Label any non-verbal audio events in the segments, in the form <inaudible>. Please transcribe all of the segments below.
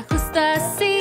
kıstasi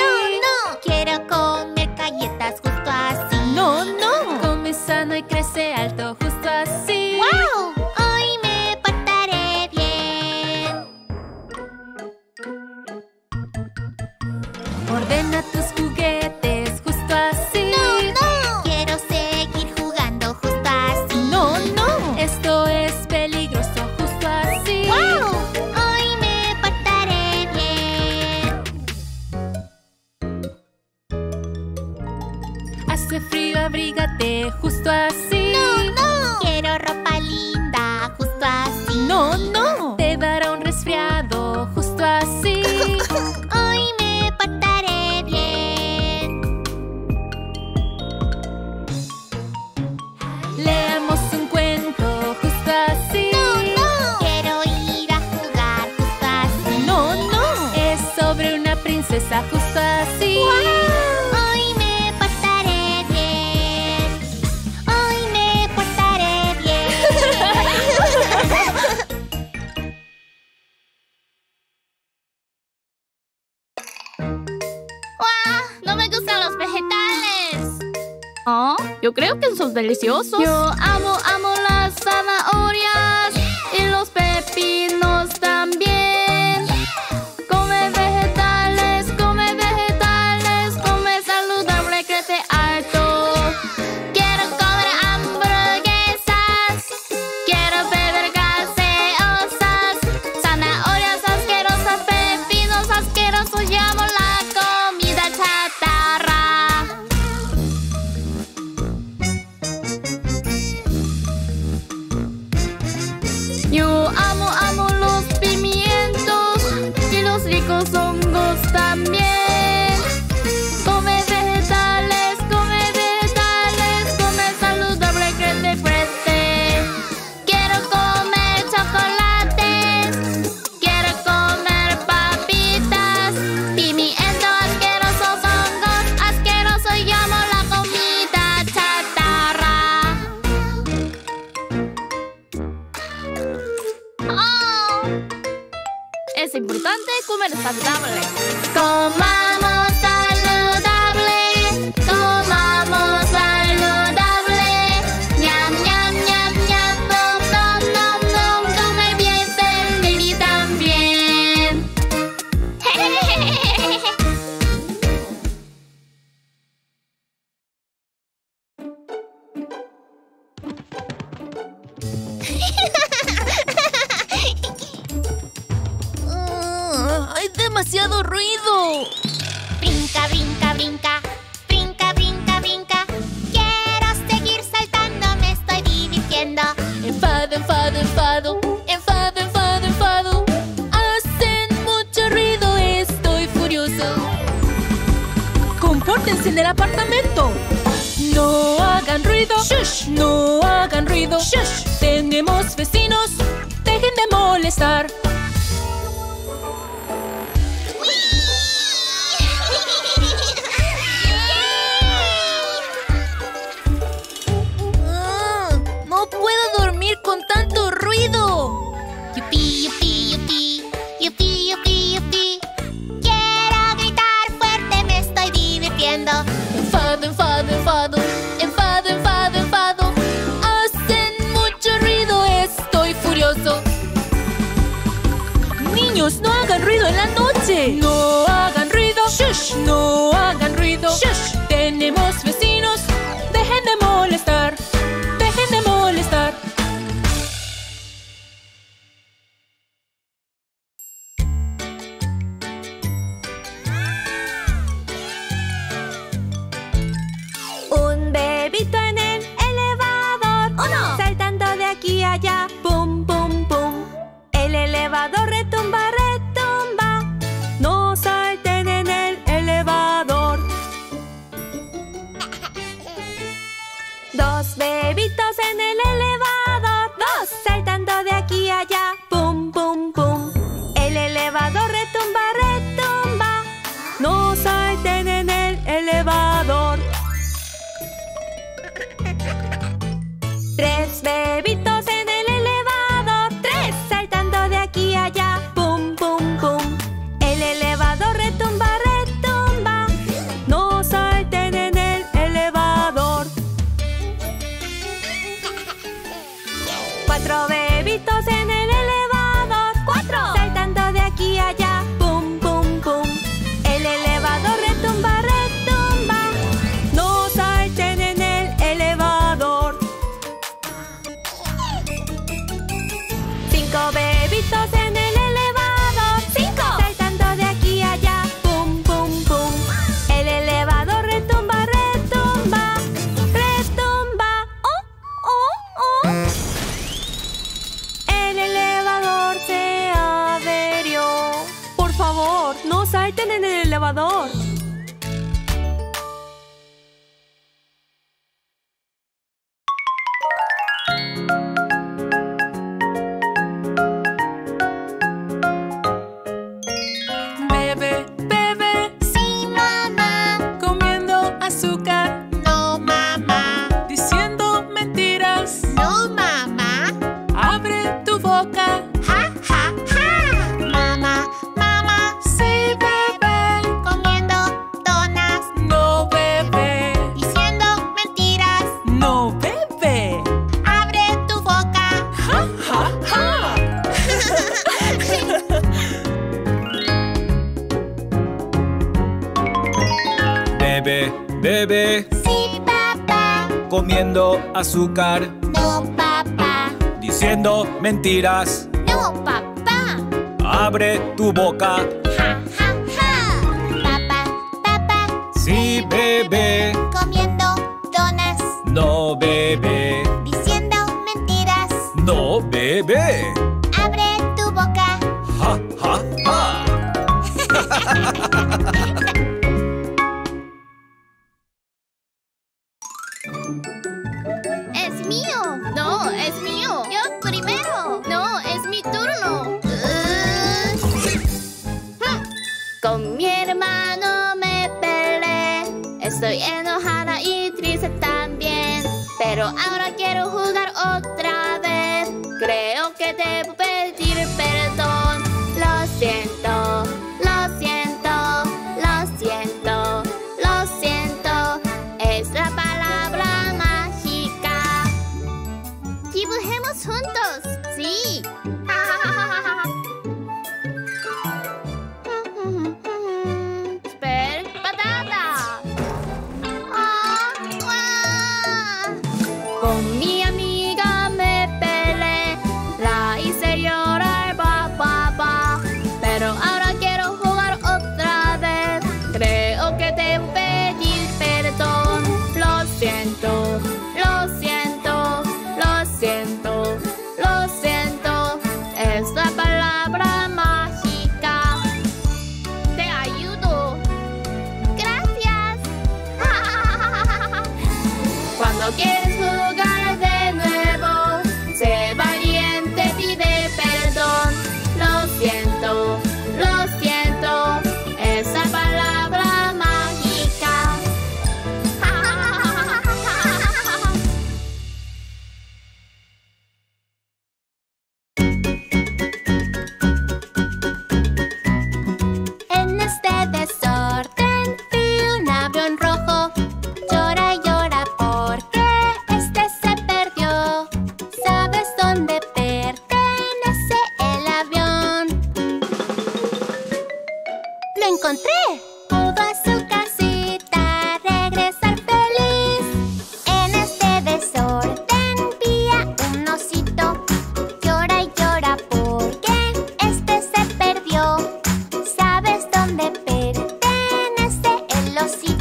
No, papá. Diciendo mentiras. No, papá. Abre tu boca. los.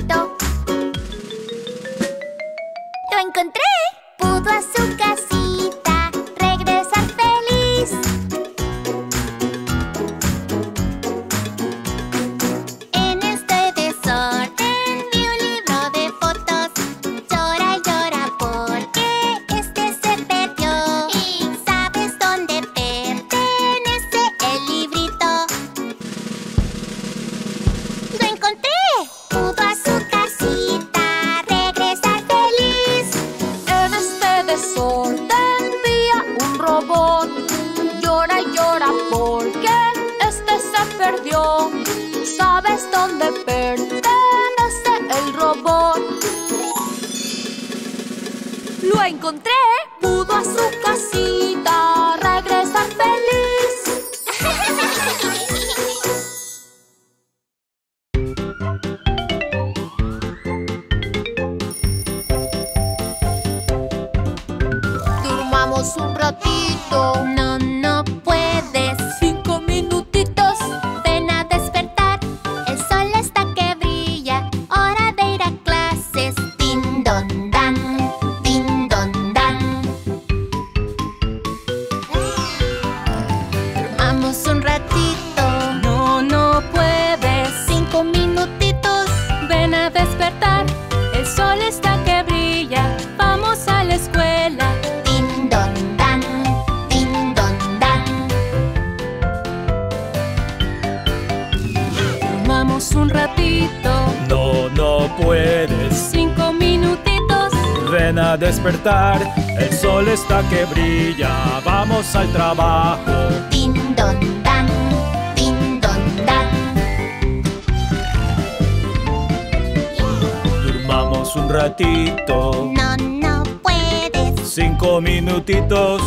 ratito. No, no puedes. Cinco minutitos.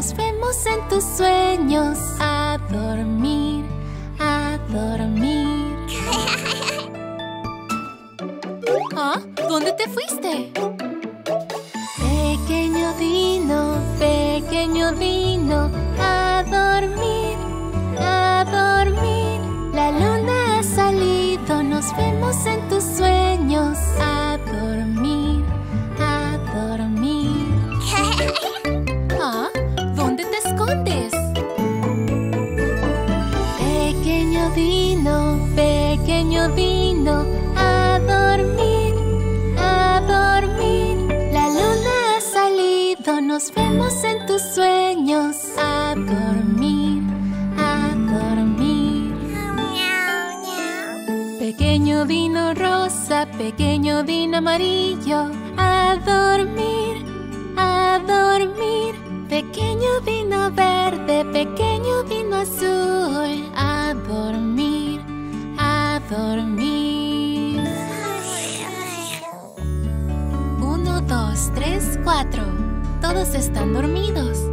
Nos vemos en tus sueños a dormir, a dormir. <laughs> ¿Ah? ¿Dónde te fuiste? Pequeño Dino, pequeño Dino. pequeño vino amarillo a dormir, a dormir. Pequeño vino verde, pequeño vino azul, a dormir, a dormir. Uno, dos, tres, cuatro. Todos están dormidos.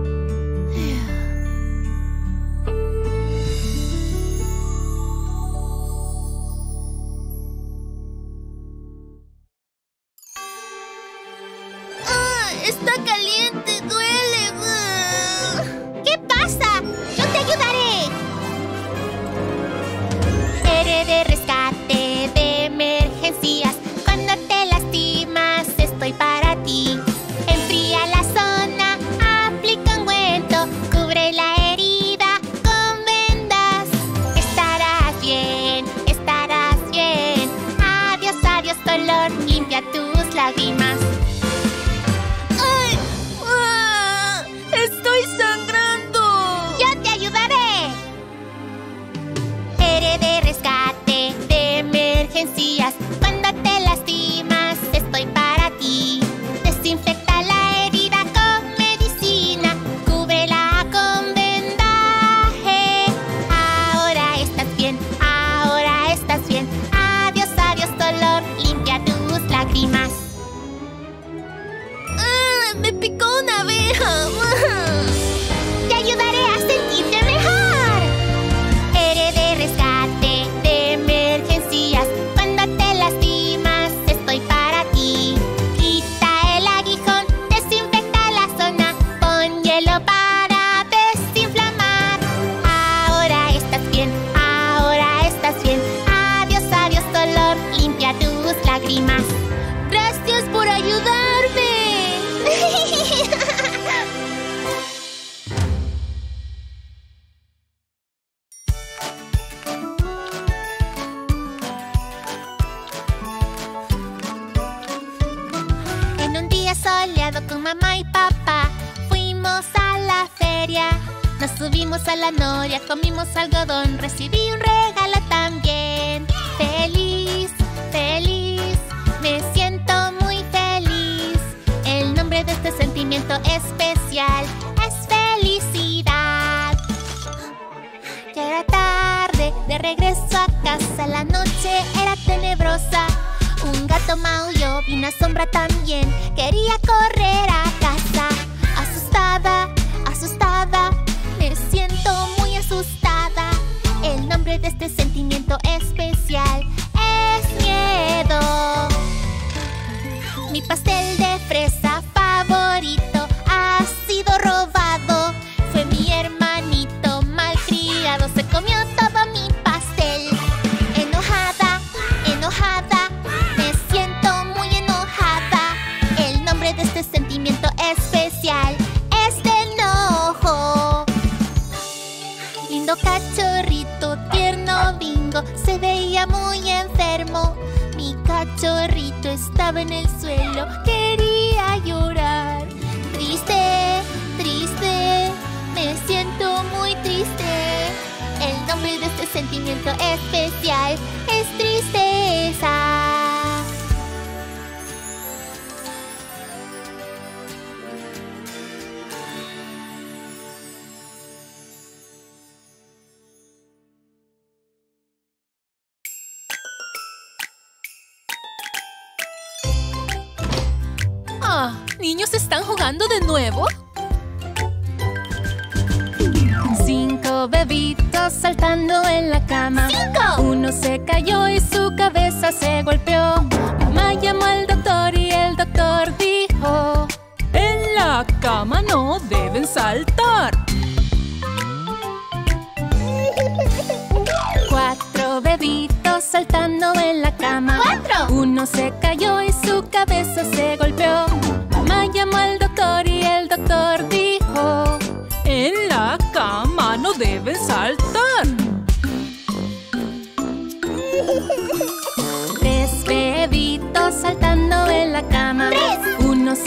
tomado yo, vi una sombra también. Quería correr a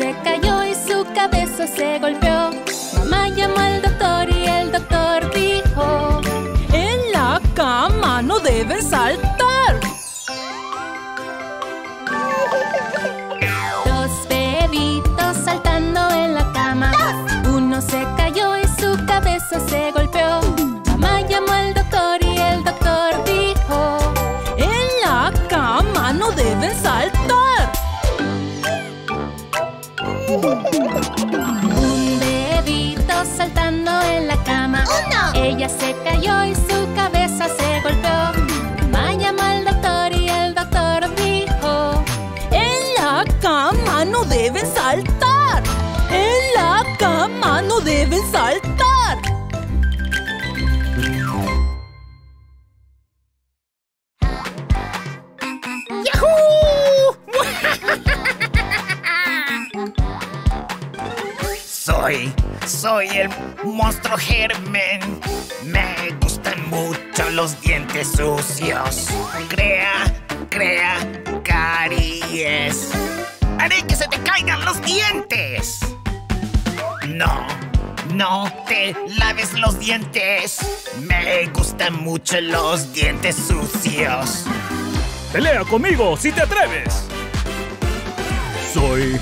se cayó y su cabeza se golpeó. Mamá llamó al doctor y el doctor dijo... En la cama no deben saltar. soy el monstruo germen. Me gustan mucho los dientes sucios. Crea, crea caries. Haré que se te caigan los dientes. No, no te laves los dientes. Me gustan mucho los dientes sucios. Pelea conmigo si te atreves. Soy,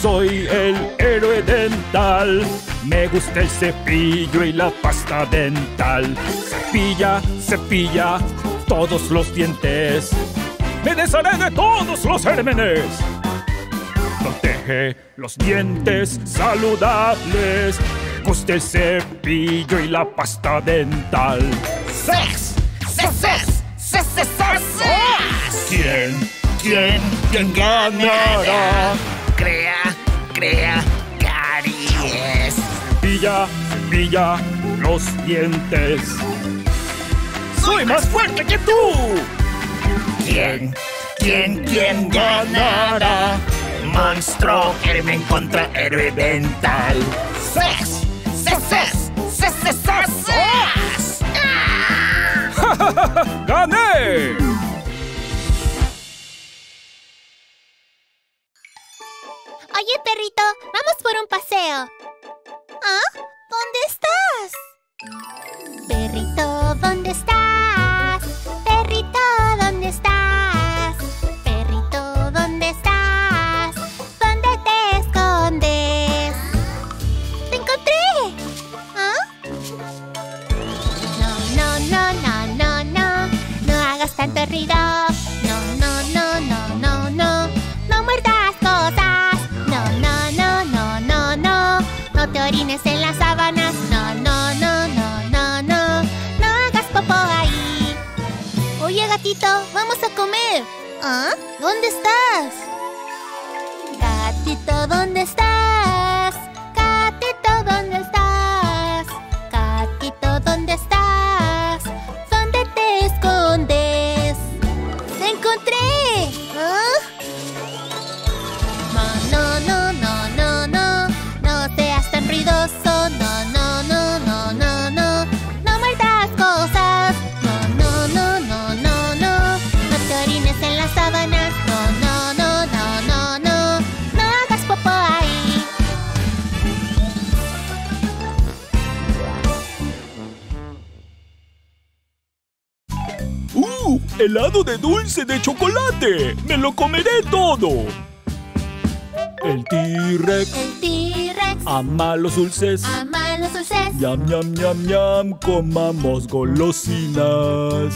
soy el héroe dental. Me gusta el cepillo y la pasta dental. Cepilla, cepilla todos los dientes. Me desharé de todos los gérmenes. Protege los dientes saludables. Me gusta el cepillo y la pasta dental. ¡Sex! ¡Sex! ¡Sex! ¡Sex! ¡Sex! ¿Quién? ¿Quién? ¿Quién ganará? Crea, crea cepilla, cepilla los dientes. ¡Soy más fuerte que tú! ¿Quién, quién, quién ganará? Monstruo, Hermen contra héroe dental. ¡Ses! ¡Ses, ses! ¡Ses, ses, ses! <laughs> ¡Gané! Oye, perrito, vamos por un paseo. ¿Ah? ¿Dónde estás? Perrito, ¿dónde estás? Perrito, ¿dónde estás? ¿Dónde estás? Gatito, ¿dónde estás? ¡Helado de dulce de chocolate! ¡Me lo comeré todo! El T-Rex El T-Rex ama los dulces. ama los dulces. Ñam, ñam, ñam, ñam, comamos golosinas.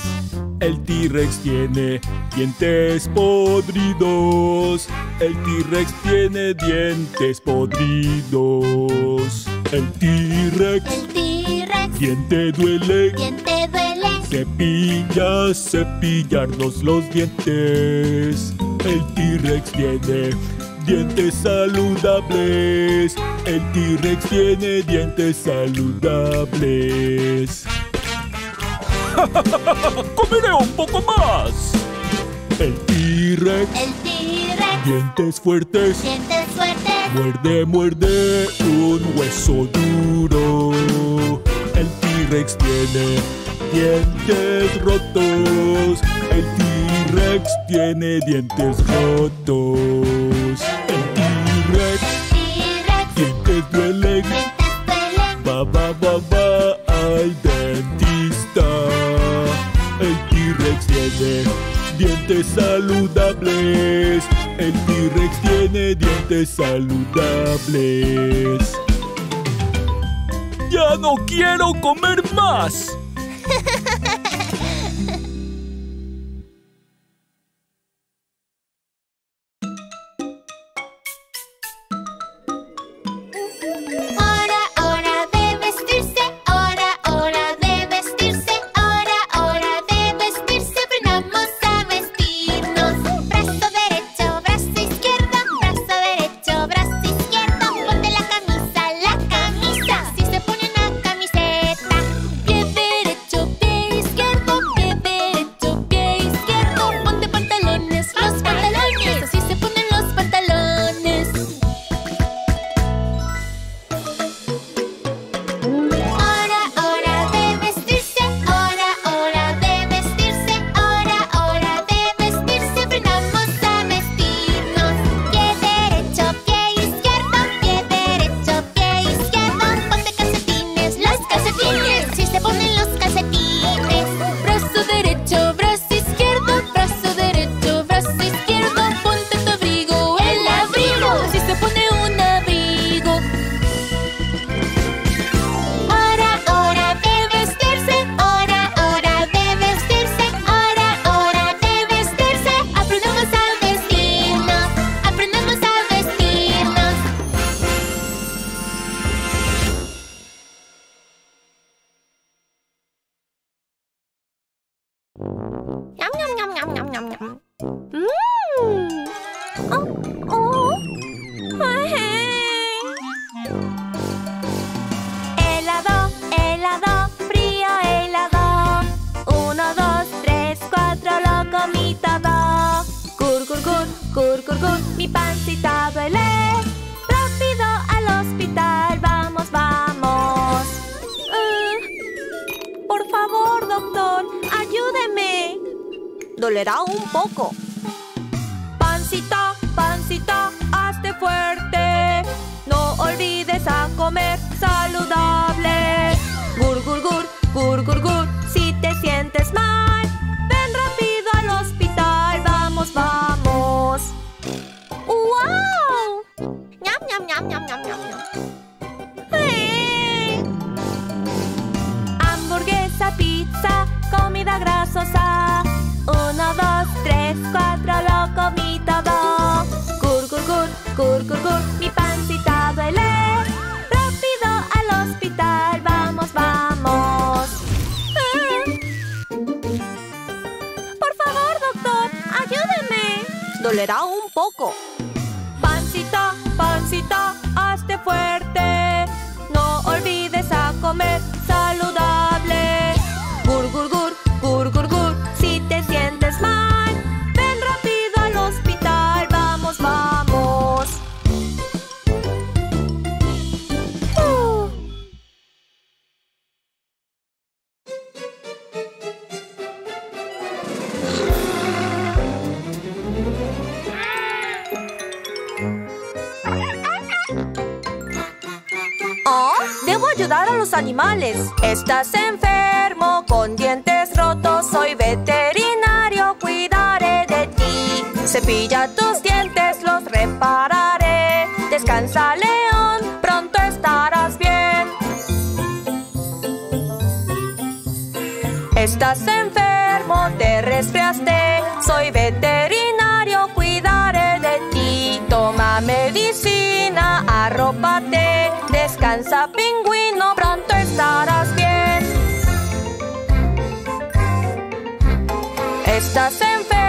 El T-Rex tiene dientes podridos. El T-Rex tiene dientes podridos. El T-Rex, El T-Rex. ¿quién te duele? ¿Quién te duele? Cepilla, cepillarnos los dientes. El T-Rex tiene dientes saludables. El T-Rex tiene dientes saludables. <laughs> ¡Comeré un poco más! El T-Rex, El T-Rex. dientes fuertes. Sientes fuerte. Muerde, muerde un hueso duro. El T-Rex tiene dientes rotos. El T-Rex tiene dientes rotos. El T-Rex, dientes duelen. Dientes duelen. Va, va, va, va al dentista. El T-Rex tiene dientes saludables. El T-Rex tiene dientes saludables. ¡Ya no quiero comer más! Ha ha ha! Dolerá un poco. Pancita, pancita, hazte fuerte. No olvides a comer saludable. Gur, gur, gur, gur, gur, gur. Si te sientes mal, Dolerá un poco. Estás enfermo, con dientes rotos. Soy veterinario, cuidaré de ti. Cepilla tus dientes, los repararé. Descansa, león, pronto estarás bien. Estás enfermo, te resfriaste. Soy veterinario, cuidaré de ti. Toma medicina, arrópate. Descansa, pingüino, pronto estarás Estás enfermo,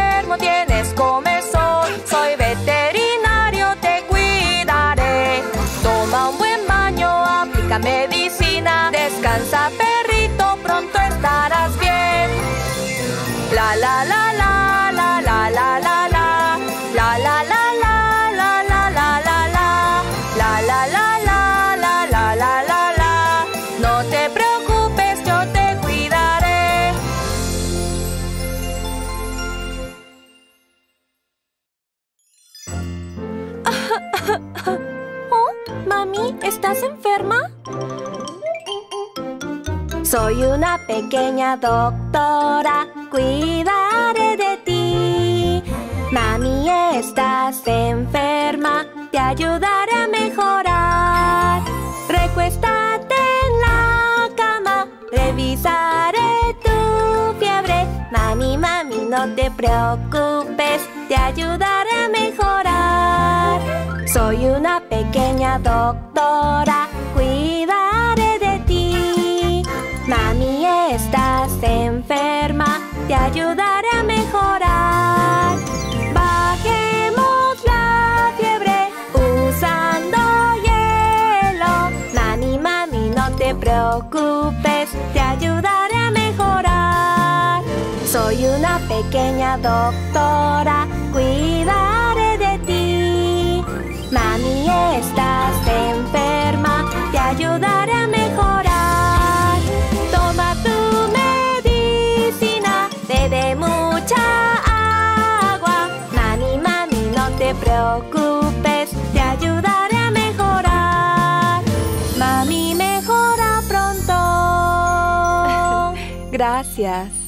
una pequeña doctora, cuidaré de ti. Mami, estás enferma, te ayudaré a mejorar. Recuéstate en la cama, revisaré tu fiebre. Mami, mami, no te preocupes, te ayudaré a mejorar. Soy una pequeña doctora, cuidaré de ti. Estás enferma, te ayudaré a mejorar. Bajemos la fiebre usando hielo. Mami, mami, no te preocupes, te ayudaré a mejorar. Soy una pequeña doctora, cuidaré de ti. Mami, estás enferma, te ayudaré a mejorar. Te preocupes, te ayudaré a mejorar. Mami, mejora pronto. <laughs> Gracias.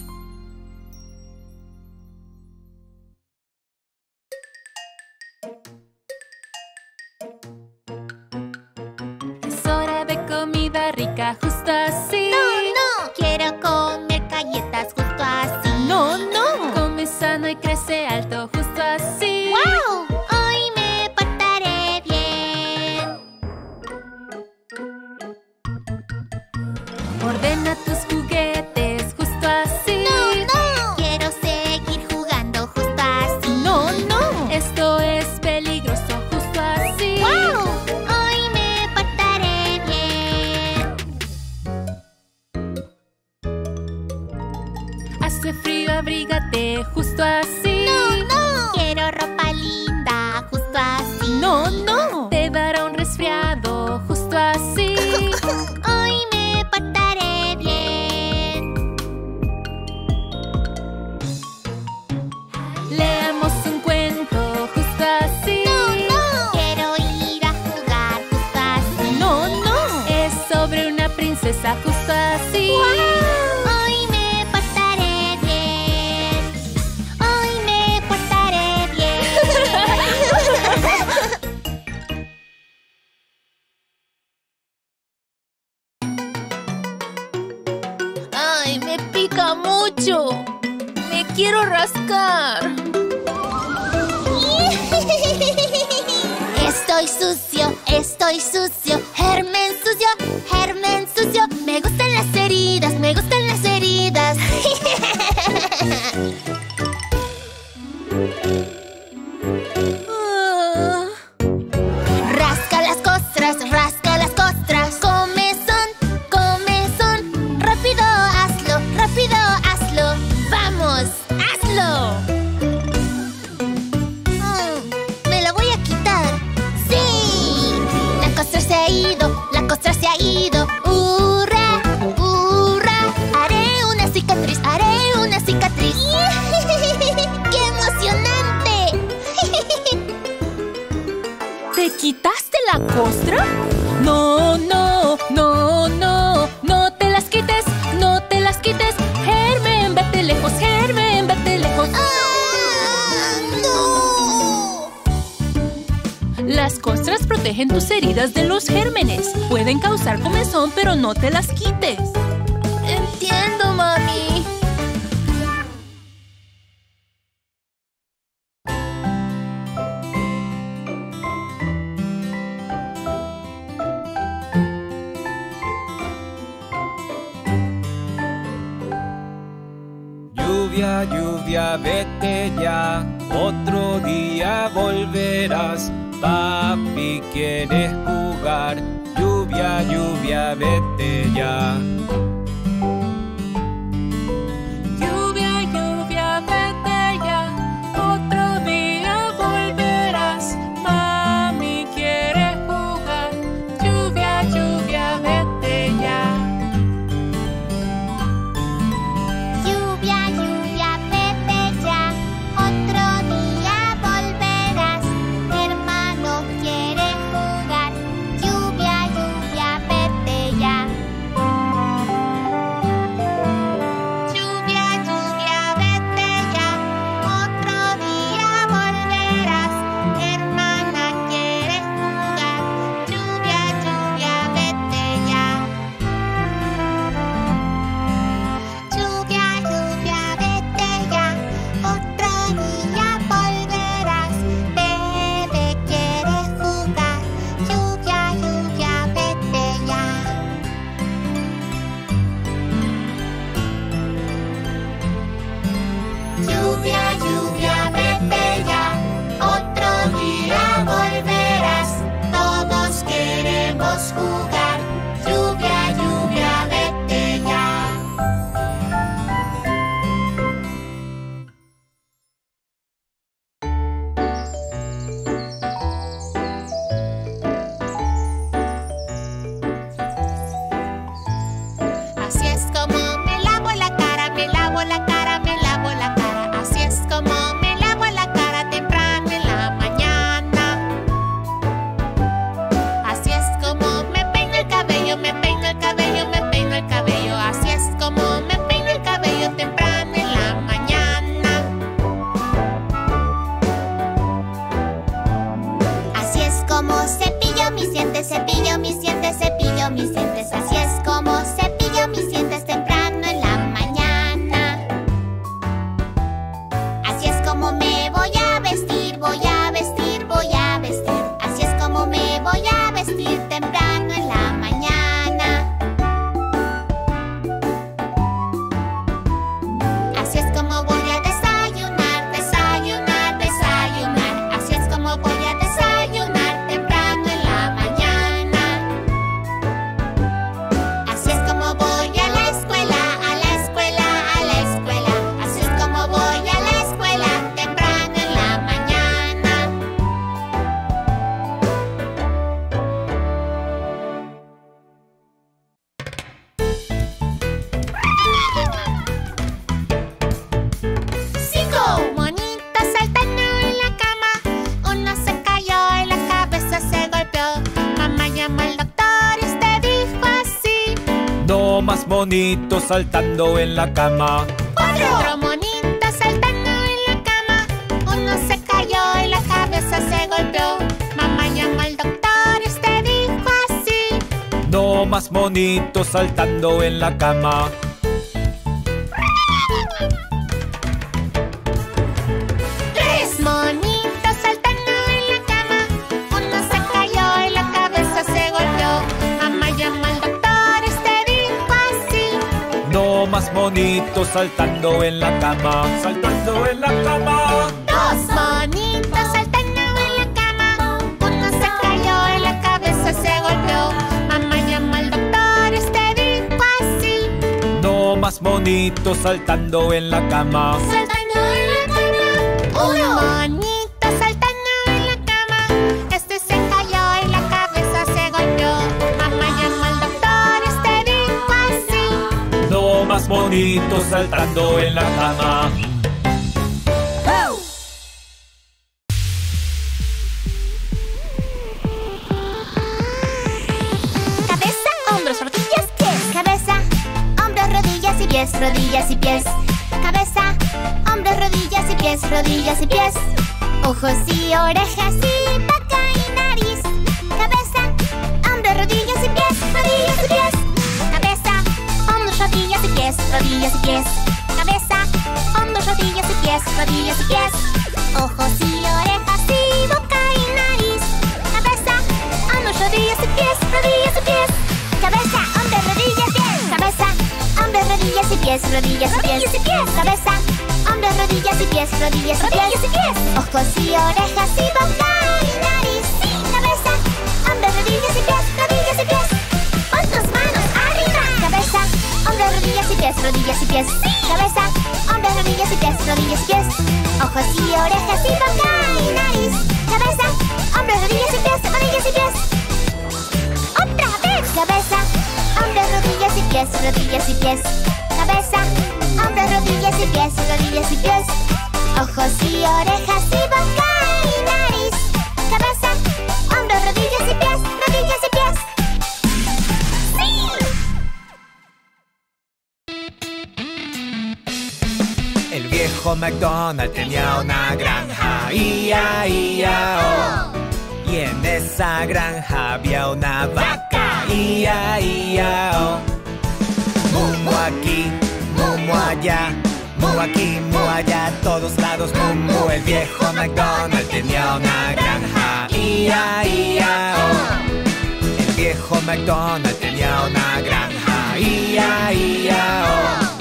Monitos saltando en la cama. Cuatro monitos saltando en la cama. Uno se cayó y la cabeza se golpeó. Mamá llamó al doctor y usted dijo así. No más monitos saltando en la cama. Monitos saltando en la cama. Saltando en la cama. Dos monitos saltando en la cama. Uno se cayó y la cabeza se golpeó. Mamá llamó al doctor y usted dijo así. No más monitos saltando en la cama. Saltando en la cama. Un más monitos saltando en la cama. Cabeza, hombros, rodillas, pies. Cabeza, hombros, rodillas y pies, rodillas y pies. Cabeza, hombros, rodillas y pies, rodillas y pies. Ojos y orejas y boca rodillas y pies, rodillas y pies. Cabeza, hombros, rodillas y pies, rodillas y pies. Ojos y orejas y boca y nariz. Cabeza, hombros, rodillas y pies, rodillas y pies. Cabeza, hombros, rodillas, pies. Cabeza, hombros, rodillas y pies, rodillas y pies. Cabeza, hombros, rodillas y pies, rodillas y pies. Ojos y orejas y boca y nariz. Rodillas y pies. Cabeza, hombros, rodillas y pies, rodillas y pies. Ojos y orejas y boca y nariz. Cabeza, hombros, rodillas y pies, rodillas y pies. ¡Otra vez! Cabeza, hombros, rodillas y pies, rodillas y pies. Cabeza, hombros, rodillas y pies, rodillas y pies. Ojos y orejas y boca y nariz. El viejo McDonald tenía una granja, ia, ia, oh. Y en esa granja había una vaca, ia, ia, oh. Mumu aquí, mumu allá, mu aquí, mu allá, todos lados mumu. El viejo McDonald tenía una granja, ia, ia, oh. El viejo McDonald tenía una granja, ia, ia, oh.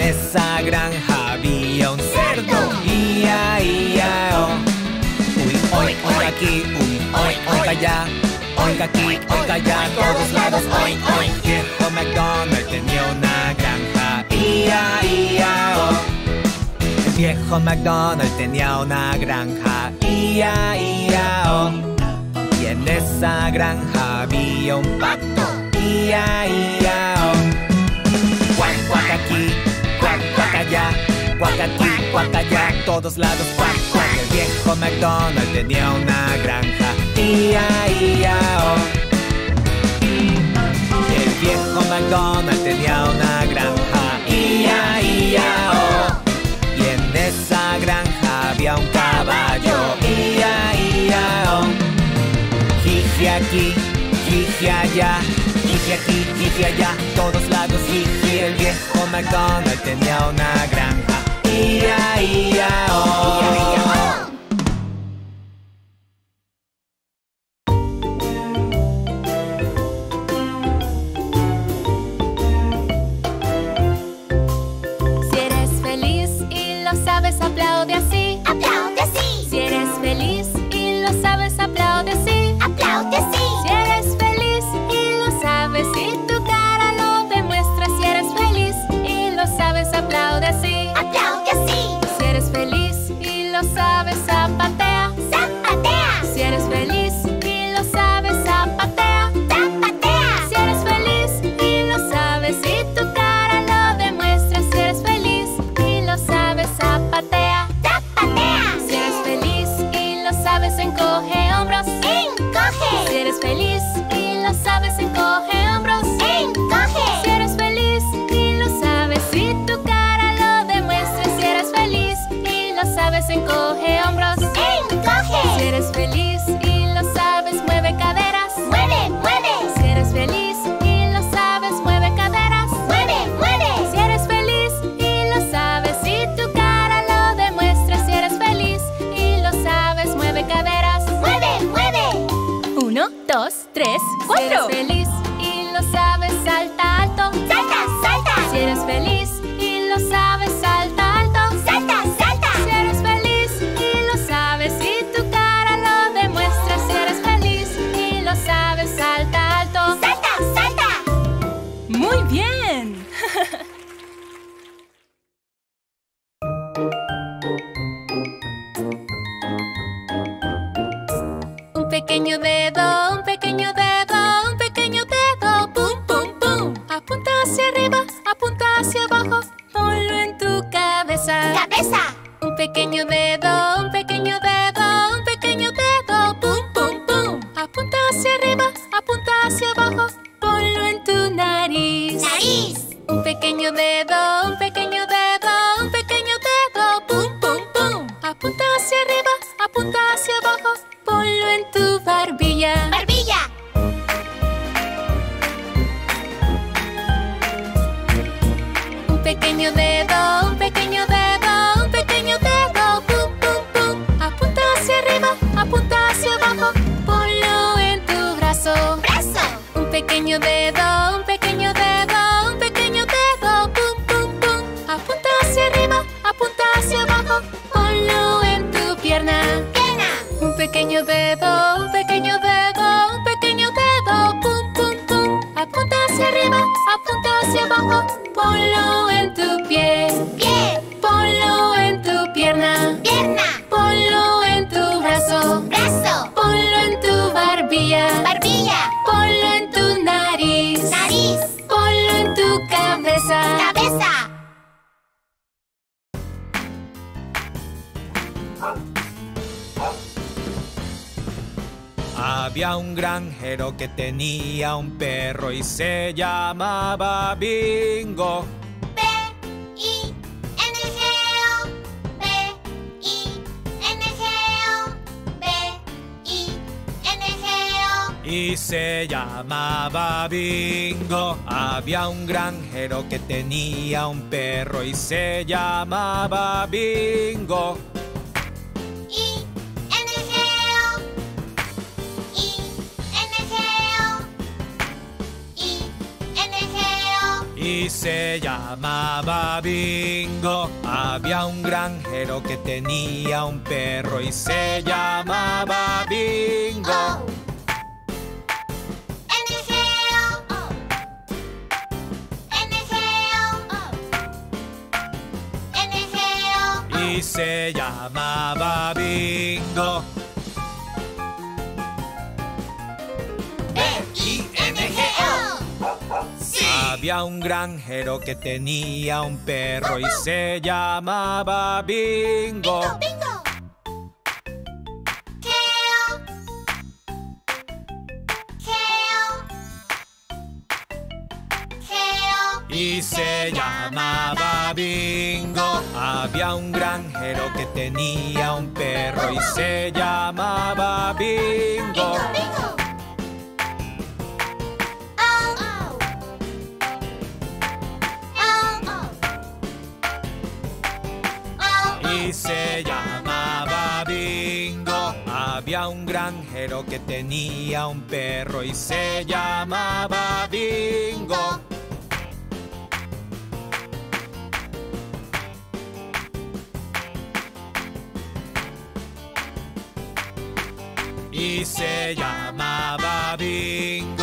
En esa granja había un cerdo, ia, ia, oh. Uy, oy, oy aquí, uy, oy, oy allá, oiga aquí, oiga allá, todos lados, oy, oy. Viejo McDonald tenía una granja, ia, ia, oh. El viejo McDonald tenía una granja, ia, ia, oh. Y en esa granja había un pato, ia, ia, oh. Allá, cuac aquí, cuac allá, todos lados. El viejo McDonald tenía una granja, ia, ia, oh. El viejo McDonald tenía una granja, ia, ia, oh. Y en esa granja había un caballo, ia, ia, oh. Aquí, jiji allá, jiji aquí, jiji allá, todos lados jiji. El viejo McDonald tenía una granja, ia, ia, oh. Si encoge hombros. Si ¡Encoge! eres feliz y lo sabes, mueve caderas. ¡Mueve, mueve! Si eres feliz y lo sabes, mueve caderas. ¡Mueve, mueve! Si eres feliz y lo sabes y tu cara lo demuestra. Si eres feliz y lo sabes, mueve caderas. ¡Mueve, mueve! Uno, dos, tres, cuatro. Si hacia abajo, ponlo en tu pie. Había un granjero que tenía un perro y se llamaba Bingo. B-I-N-G-O B-I-N-G-O B-I-N-G-O Y se llamaba Bingo. Había un granjero que tenía un perro y se llamaba Bingo. Y se llamaba Bingo. Había un granjero que tenía un perro y se llamaba Bingo. N-G-O N-G-O N-G-O Y se llamaba. B-I-N-G-O Había un granjero que tenía un perro y se llamaba Bingo. Bingo, bingo. Keo. Keo. Keo. Y se llamaba Bingo. Había un granjero que tenía un perro y se llamaba Bingo. Se llamaba Bingo. Había un granjero que tenía un perro y se llamaba Bingo. Y se llamaba Bingo.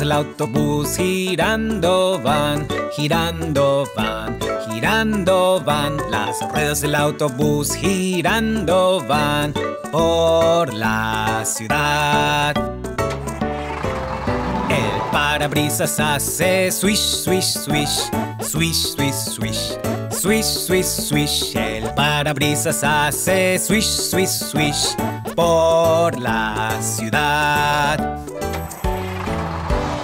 El autobús girando van, girando van, girando van. Las ruedas del autobús girando van por la ciudad. Parabrisas hace swish, swish, swish, swish, swish, swish. Swish, swish, swish, el parabrisas hace swish, swish, swish por la ciudad.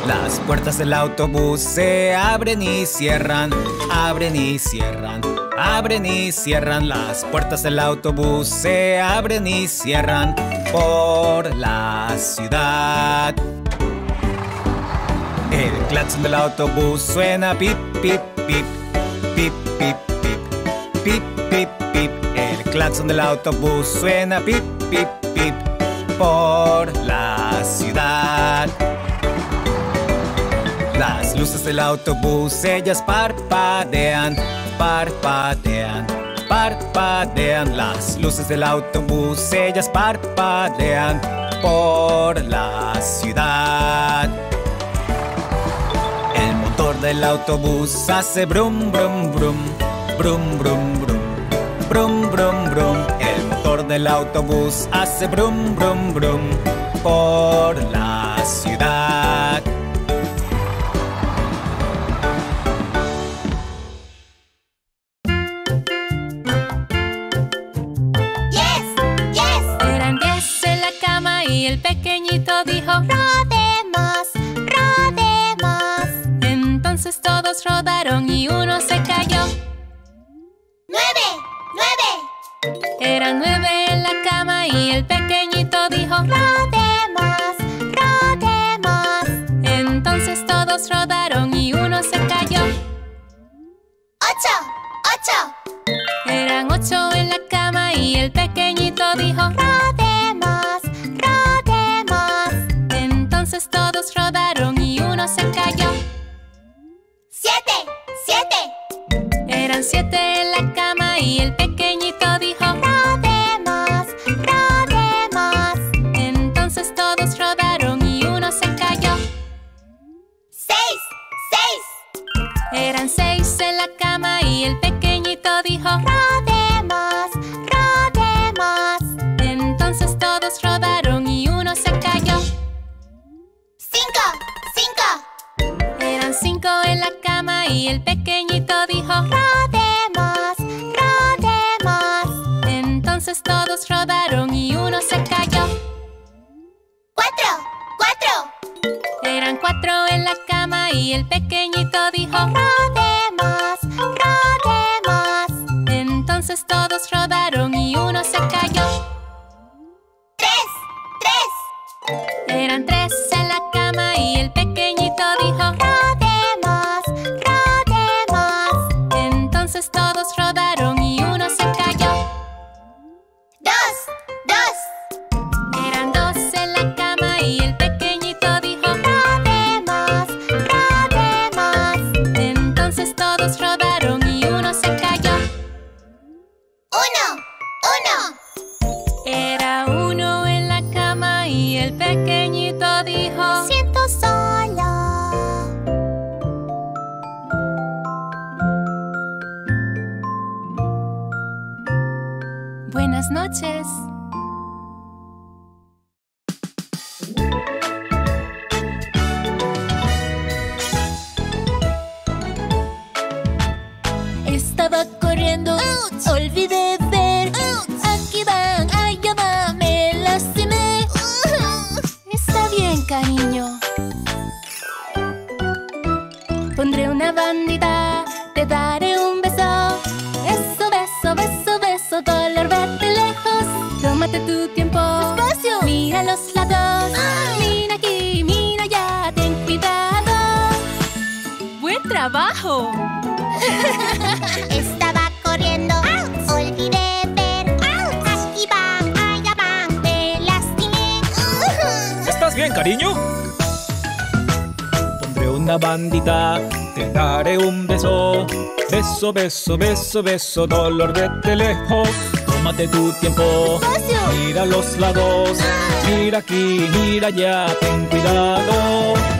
Las puertas del autobús se abren y cierran, abren y cierran, abren y cierran. Las puertas del autobús se abren y cierran por la ciudad. El claxon del autobús suena pip, pip, pip, pip, pip, pip, pip, pip, pip. El claxon del autobús suena pip, pip, pip por la ciudad. Las luces del autobús, ellas parpadean, parpadean, parpadean. Las luces del autobús, ellas parpadean por la ciudad. El motor del autobús hace brum brum brum, brum brum brum, brum brum brum. El motor del autobús hace brum brum brum por la ciudad. Yes, yes. Eran diez en la cama y el pequeñito dijo. Rodaron y uno se cayó ¡Nueve! ¡Nueve! Eran nueve en la cama y el pequeñito dijo Rodemos, rodemos Entonces todos rodaron y uno se cayó ¡Ocho! ¡Ocho! Eran ocho en la cama y el pequeñito dijo Rodemos, Entonces todos rodaron y uno se cayó ¡Siete! ¡Siete! Eran siete en la cama y el pequeñito dijo ¡Rodemos! ¡Rodemos! Entonces todos rodaron y uno se cayó ¡Seis! ¡Seis! Eran seis en la cama y el pequeñito dijo ¡Rodemos! ¡Rodemos! Entonces todos rodaron y uno se cayó ¡Cinco! ¡Cinco! Eran cinco en la cama y el pequeñito dijo ¡Rodemos! ¡Rodemos! Entonces todos rodaron y uno se cayó ¡Cuatro! ¡Cuatro! Eran cuatro en la cama y el pequeñito dijo ¡Rodemos! ¡Rodemos! Entonces todos rodaron y uno se cayó ¡Tres! ¡Tres! Eran tres en la cama y el pequeñito dijo entonces todos rodan. beso, beso, beso, dolor desde lejos. Tómate tu tiempo, mira los lados, ah. mira aquí, mira allá, ten cuidado.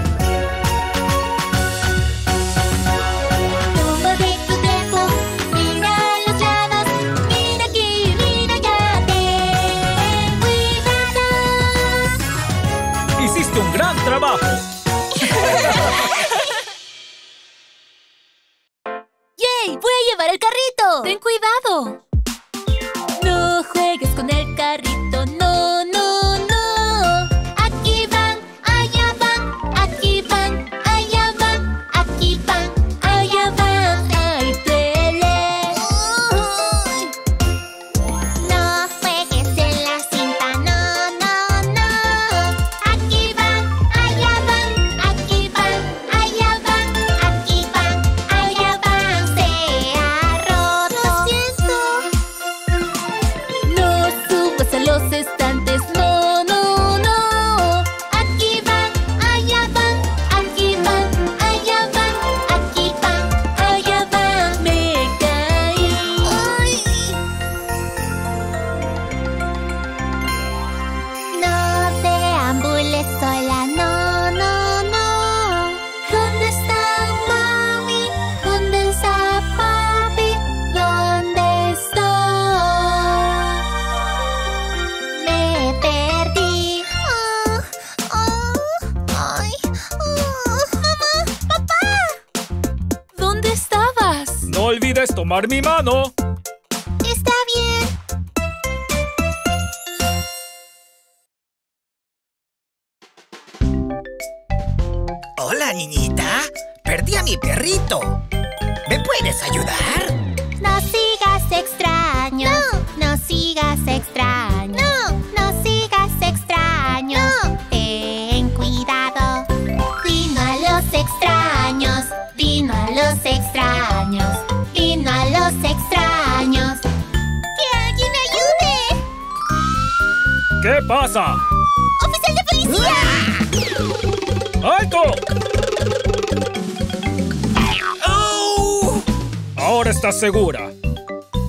Estás segura?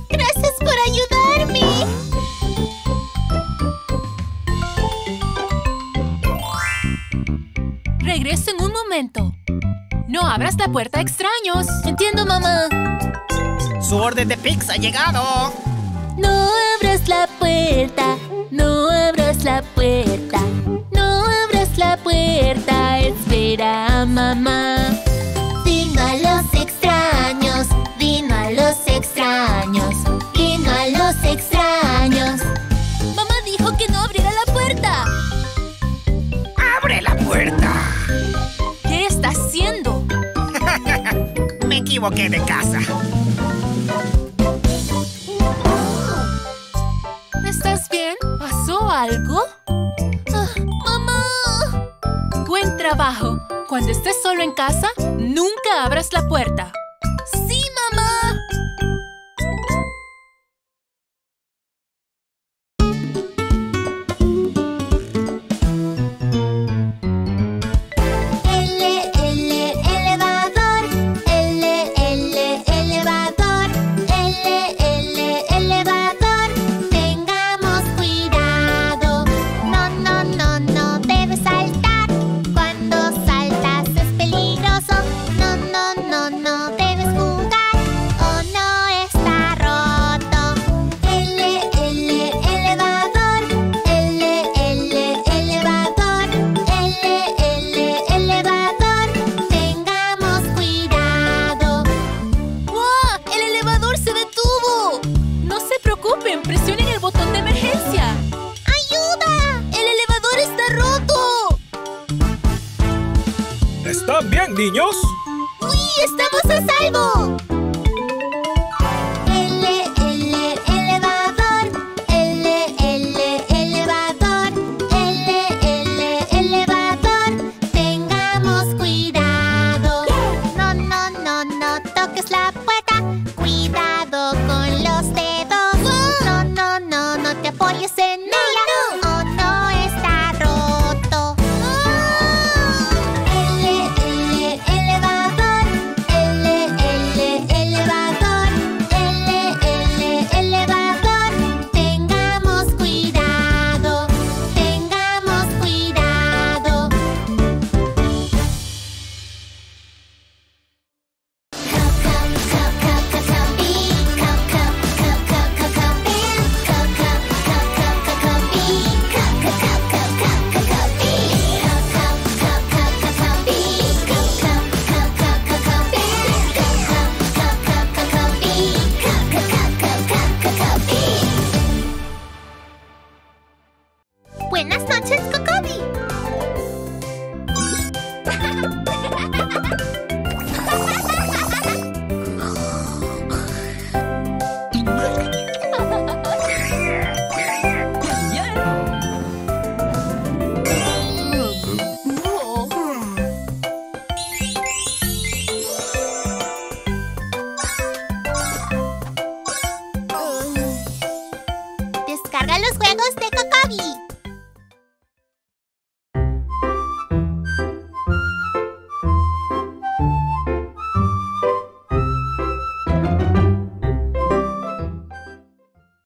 Gracias por ayudarme. Regreso en un momento. No abras la puerta a extraños. Entiendo, mamá. Su orden de pizza ha llegado. No abras la puerta, no abras la puerta, no abras la puerta, espera mamá. Vino a equivoqué de casa. ¿Estás bien? ¿Pasó algo? Ah, mamá. Buen trabajo. Cuando estés solo en casa, nunca abras la puerta. ¿Están bien, niños? ¡Uy! ¡Estamos a salvo!